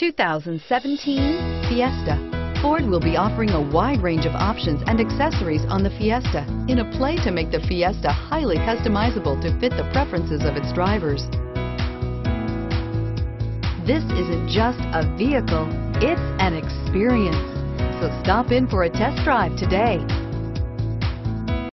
2017 Fiesta. Ford will be offering a wide range of options and accessories on the Fiesta in a play to make the Fiesta highly customizable to fit the preferences of its drivers. This isn't just a vehicle, it's an experience. So stop in for a test drive today.